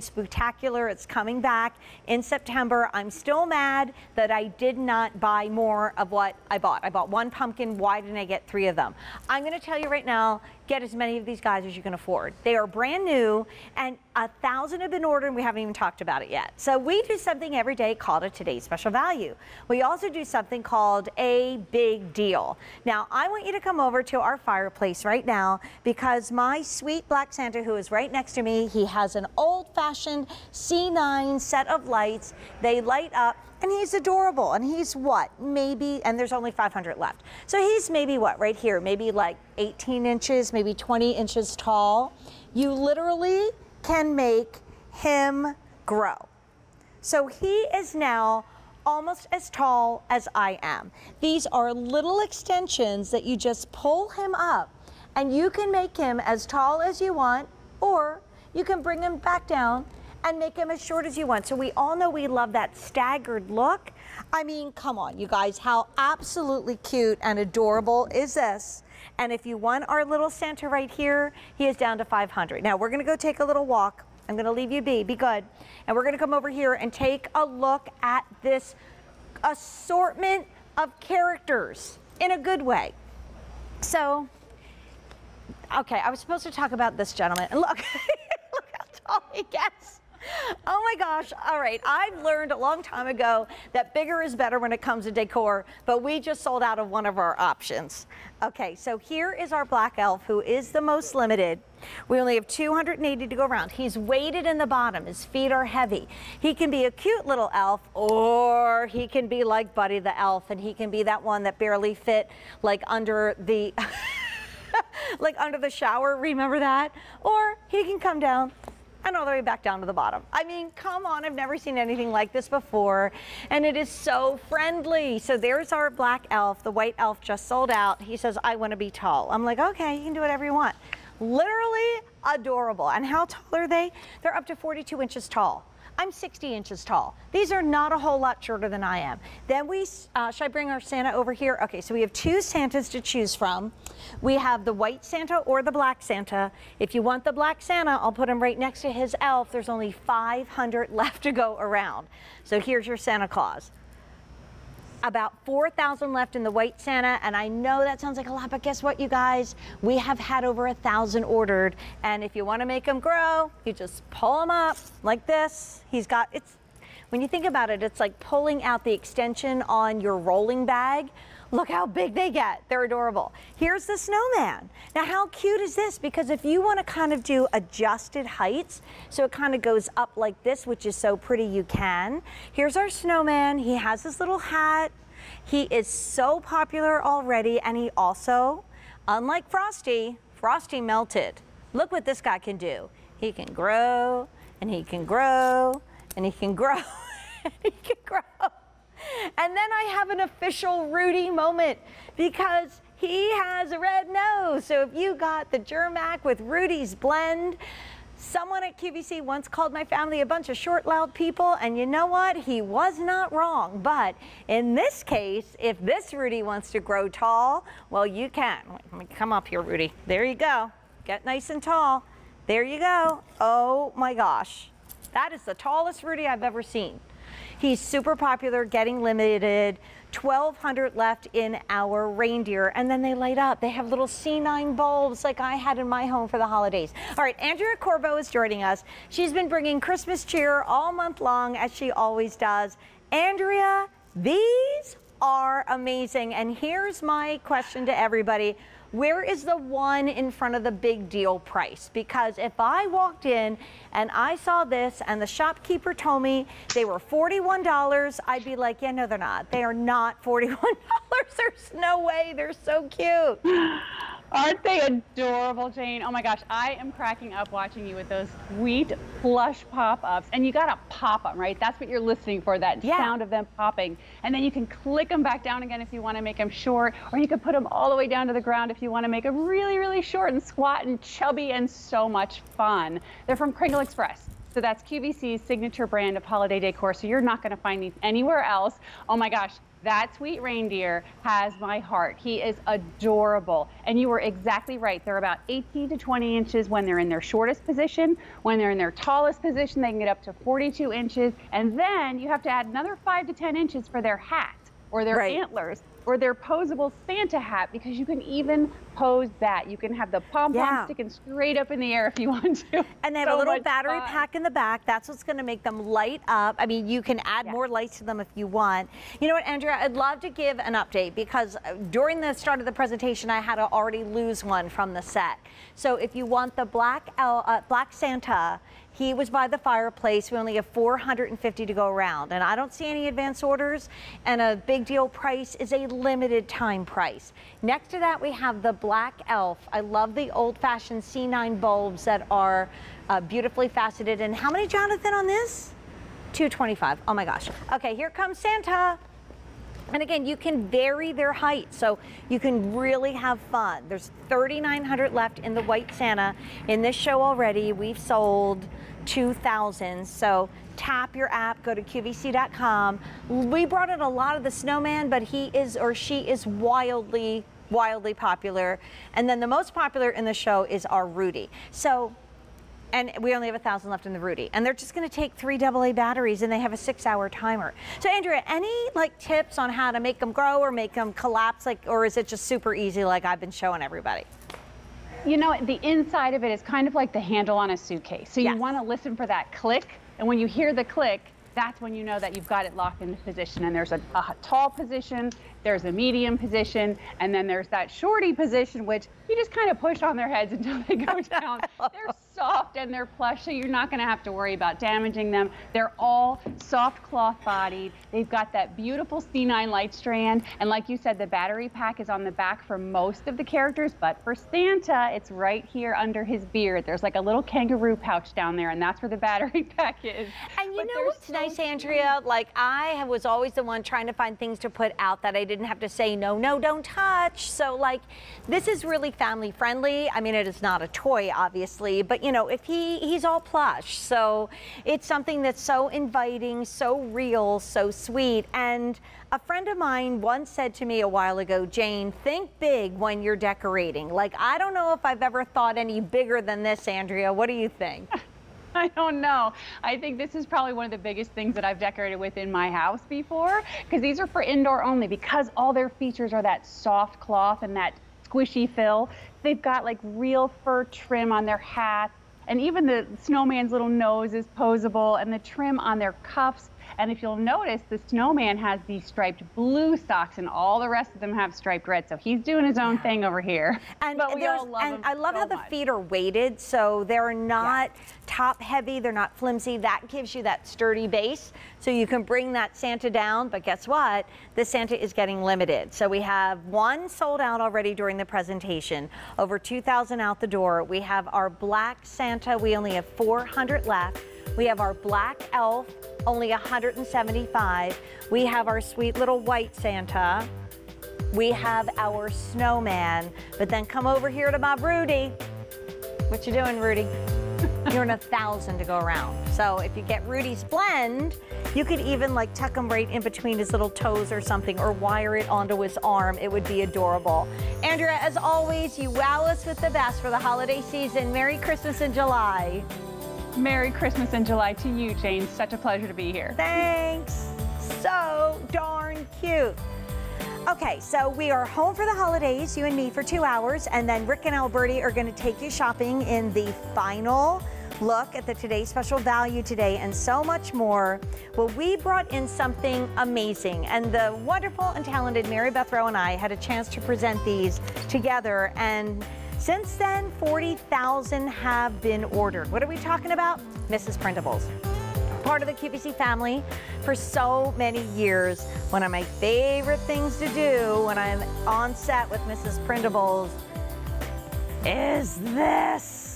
Spooktacular. It's coming back in September. I'm still mad that I did not buy more of what I bought. I bought one pumpkin. Why didn't I get three of them? I'm going to tell you right now, get as many of these guys as you can afford. They are brand new and a thousand have been ordered and we haven't even talked about it yet. So we do something every day called a today's special value. We also do something called a big deal. Now I want you to come over to our fireplace right now because my sweet black Santa who is right next to me, he has an old fashioned C9 set of lights. They light up and he's adorable. And he's what? Maybe, and there's only 500 left. So he's maybe what, right here, maybe like 18 inches, maybe 20 inches tall. You literally can make him grow. So he is now almost as tall as I am. These are little extensions that you just pull him up and you can make him as tall as you want or you can bring him back down and make them as short as you want. So we all know we love that staggered look. I mean, come on, you guys, how absolutely cute and adorable is this? And if you want our little Santa right here, he is down to 500. Now we're gonna go take a little walk. I'm gonna leave you be, be good. And we're gonna come over here and take a look at this assortment of characters in a good way. So, okay, I was supposed to talk about this gentleman. And look, look how tall he gets. Oh my gosh. All right. I've learned a long time ago that bigger is better when it comes to decor, but we just sold out of one of our options. Okay, so here is our black elf who is the most limited. We only have 280 to go around. He's weighted in the bottom. His feet are heavy. He can be a cute little elf or he can be like Buddy the elf and he can be that one that barely fit like under the like under the shower, remember that? Or he can come down and all the way back down to the bottom. I mean, come on, I've never seen anything like this before. And it is so friendly. So there's our black elf. The white elf just sold out. He says, I want to be tall. I'm like, okay, you can do whatever you want. Literally adorable. And how tall are they? They're up to 42 inches tall. I'm 60 inches tall. These are not a whole lot shorter than I am. Then we, uh, should I bring our Santa over here? Okay, so we have two Santas to choose from. We have the white Santa or the black Santa. If you want the black Santa, I'll put him right next to his elf. There's only 500 left to go around. So here's your Santa Claus about 4,000 left in the white Santa, and I know that sounds like a lot, but guess what, you guys? We have had over a thousand ordered, and if you want to make them grow, you just pull them up like this. He's got, it's, when you think about it, it's like pulling out the extension on your rolling bag. Look how big they get. They're adorable. Here's the snowman. Now, how cute is this? Because if you want to kind of do adjusted heights, so it kind of goes up like this, which is so pretty, you can. Here's our snowman. He has his little hat. He is so popular already, and he also, unlike Frosty, Frosty melted. Look what this guy can do. He can grow, and he can grow, and he can grow, and he can grow. And then I have an official Rudy moment because he has a red nose. So if you got the Germac with Rudy's blend, Someone at QVC once called my family a bunch of short, loud people, and you know what? He was not wrong. But in this case, if this Rudy wants to grow tall, well, you can. Let me come up here, Rudy. There you go. Get nice and tall. There you go. Oh my gosh. That is the tallest Rudy I've ever seen. He's super popular, getting limited. 1,200 left in our reindeer, and then they light up. They have little C9 bulbs like I had in my home for the holidays. All right, Andrea Corbo is joining us. She's been bringing Christmas cheer all month long, as she always does. Andrea, these are amazing, and here's my question to everybody where is the one in front of the big deal price? Because if I walked in and I saw this and the shopkeeper told me they were $41, I'd be like, yeah, no, they're not. They are not $41. There's no way. They're so cute. Aren't they adorable, Jane? Oh my gosh, I am cracking up watching you with those sweet plush pop-ups. And you gotta pop them, right? That's what you're listening for, that yeah. sound of them popping. And then you can click them back down again if you wanna make them short, or you can put them all the way down to the ground if you wanna make them really, really short and squat and chubby and so much fun. They're from Kringle Express. So that's QVC's signature brand of holiday decor. So you're not going to find these anywhere else. Oh my gosh, that sweet reindeer has my heart. He is adorable. And you were exactly right. They're about 18 to 20 inches when they're in their shortest position. When they're in their tallest position, they can get up to 42 inches. And then you have to add another 5 to 10 inches for their hat or their right. antlers or their posable Santa hat because you can even pose that. You can have the pom pom yeah. sticking straight up in the air if you want to. And they have so a little battery fun. pack in the back. That's what's going to make them light up. I mean, you can add yeah. more lights to them if you want. You know what, Andrea? I'd love to give an update because uh, during the start of the presentation, I had to already lose one from the set. So if you want the black, uh, black Santa, he was by the fireplace. We only have 450 to go around. And I don't see any advance orders. And a big deal price is a limited time price. Next to that, we have the Black Elf. I love the old fashioned C9 bulbs that are uh, beautifully faceted. And how many, Jonathan, on this? 225. Oh my gosh. Okay, here comes Santa. And again, you can vary their height, so you can really have fun. There's 3,900 left in the White Santa. In this show already, we've sold 2,000. So tap your app, go to QVC.com. We brought in a lot of the snowman, but he is or she is wildly, wildly popular. And then the most popular in the show is our Rudy. So and we only have a thousand left in the Rudy. And they're just going to take three AA batteries, and they have a six-hour timer. So, Andrea, any like tips on how to make them grow or make them collapse, like, or is it just super easy, like I've been showing everybody? You know, the inside of it is kind of like the handle on a suitcase. So yes. you want to listen for that click. And when you hear the click, that's when you know that you've got it locked into position. And there's a, a, tall position, there's a medium position, and then there's that shorty position, which you just kind of push on their heads until they go down. They're soft and they're plush, so you're not going to have to worry about damaging them. They're all soft cloth bodied. They've got that beautiful C9 light strand. And like you said, the battery pack is on the back for most of the characters, but for Santa, it's right here under his beard. There's like a little kangaroo pouch down there, and that's where the battery pack is. And you but know what's so nice, Andrea? Like I was always the one trying to find things to put out that I didn't have to say, no, no, don't touch. So like, this is really family friendly. I mean, it is not a toy, obviously, but you know, if he, he's all plush. So it's something that's so inviting, so real, so sweet. And a friend of mine once said to me a while ago, Jane, think big when you're decorating. Like, I don't know if I've ever thought any bigger than this, Andrea. What do you think? I don't know. I think this is probably one of the biggest things that I've decorated with in my house before because these are for indoor only because all their features are that soft cloth and that squishy fill. They've got like real fur trim on their hats and even the snowman's little nose is posable and the trim on their cuffs and if you'll notice, the snowman has these striped blue socks, and all the rest of them have striped red. So he's doing his own thing over here. And, but we all love and I love so how the feet are weighted, so they're not yeah. top heavy, they're not flimsy. That gives you that sturdy base, so you can bring that Santa down. But guess what? The Santa is getting limited. So we have one sold out already during the presentation, over 2,000 out the door. We have our black Santa. We only have 400 left. We have our black elf, only 175. We have our sweet little white Santa. We have our snowman. But then come over here to my Rudy. What you doing, Rudy? You're in a thousand to go around. So if you get Rudy's blend, you could even like tuck him right in between his little toes or something or wire it onto his arm. It would be adorable. Andrea, as always, you wow us with the best for the holiday season. Merry Christmas in July. Merry Christmas in July to you, Jane. Such a pleasure to be here. Thanks. So darn cute. Okay, so we are home for the holidays, you and me, for two hours, and then Rick and Alberti are going to take you shopping in the final look at the Today's Special Value today and so much more. Well, we brought in something amazing, and the wonderful and talented Mary Beth Roe and I had a chance to present these together, and since then, 40,000 have been ordered. What are we talking about? Mrs. Printables. Part of the QVC family for so many years. One of my favorite things to do when I'm on set with Mrs. Printables is this.